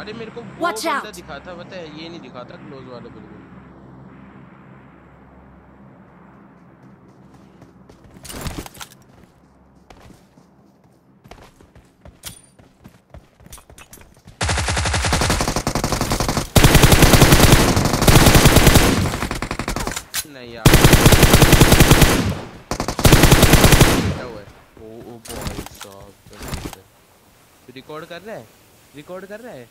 अरे मेरे को वो बंदा दिखा था पता है? ये नहीं दिखा था क्लोज वाले बिल्कुल। नहीं यार। ओ ओ साहब रिकॉर्ड कर रहा है? रिकॉर्ड कर रहा है?